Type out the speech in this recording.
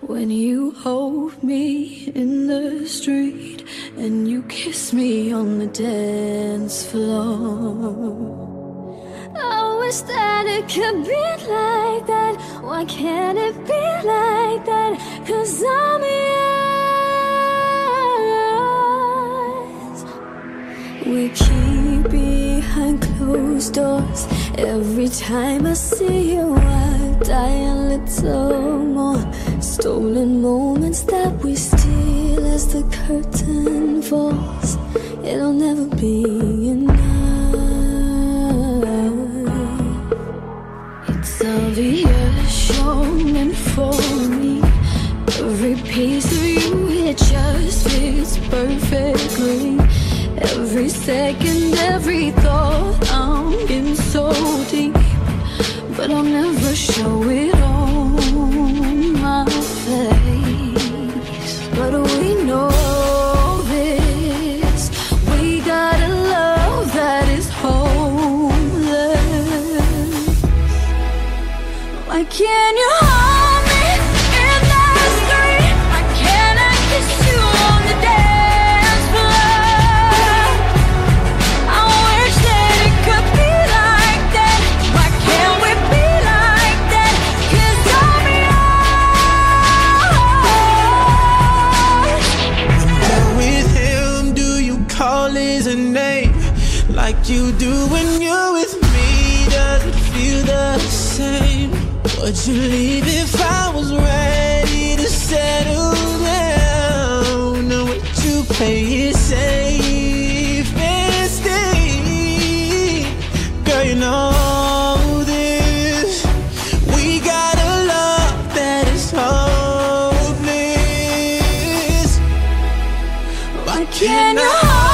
When you hold me in the street and you kiss me on the dance floor. Oh, I wish that it could be like that. Why can't it be like that? Cause I'm yours. We keep behind closed doors. Every time I see you, I die a little more. Stolen moments that we steal as the curtain falls. It'll never be enough. It's obvious you're meant for me. Every piece of you, it just fits perfectly. Every second, every thought, I'm in so I'll never show it on my face. But we know this. We got a love that is hopeless. Why can't you like you do when you're with me. Does it feel the same? Would you leave if I was ready to settle down? Now would you play it safe and stay? Girl, you know this. We got a love that is hopeless. Why can't I?